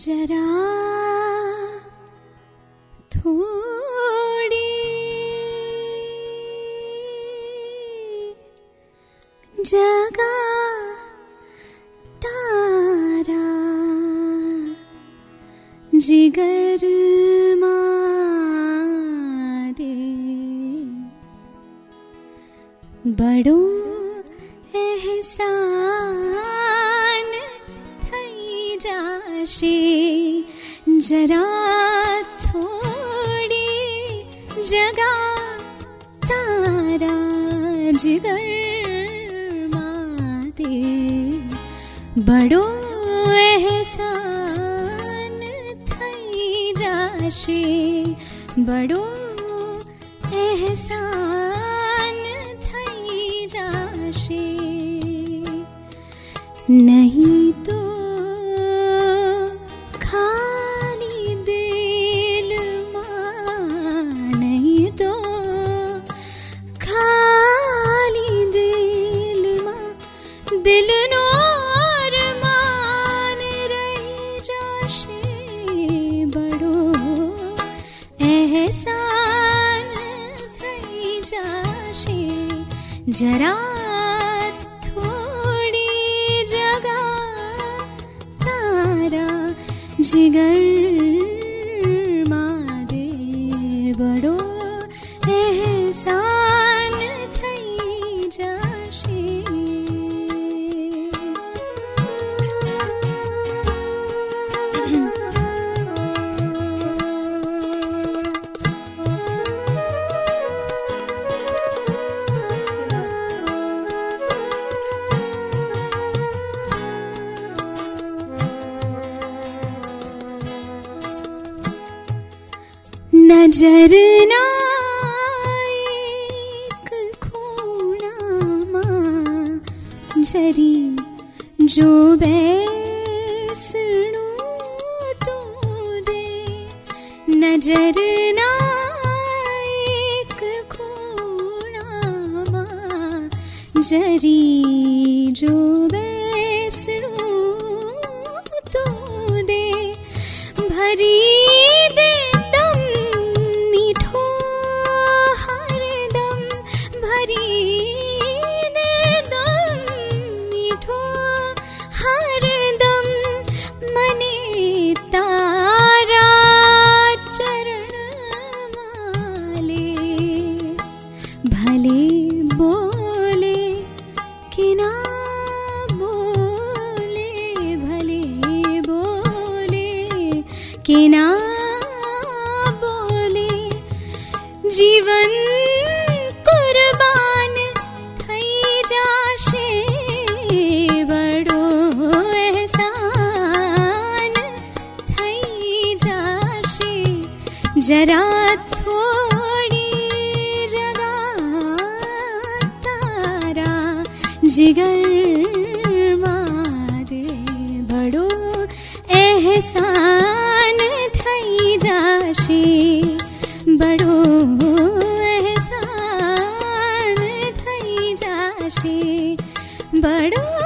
जरा थोड़ी जगा तारा जिगर दे बड़ो एहसान थई जरा थोड़ी जगा, तारा जिगर माते। बड़ो एहसान थई जाशे, बड़ो एहसान थई जाशे। नहीं तो जरा थोड़ी जगह तारा जिगर नजर ना जरी जो बैसणु तू दे नजरनारि जोबे जरी जो बै कि ना बोले, जीवन कुर्बान थई जाशे बड़ो एहसान थई जाशे। जरा थोड़ी जगा तारा, जिगर मादे बड़ो एहसान। పడు